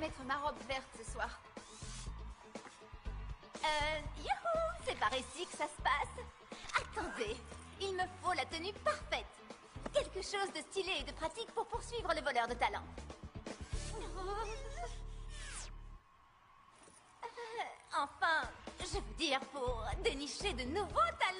mettre ma robe verte ce soir. Euh, c'est par ici que ça se passe Attendez, il me faut la tenue parfaite. Quelque chose de stylé et de pratique pour poursuivre le voleur de talent. Euh, enfin, je veux dire pour dénicher de nouveaux talents.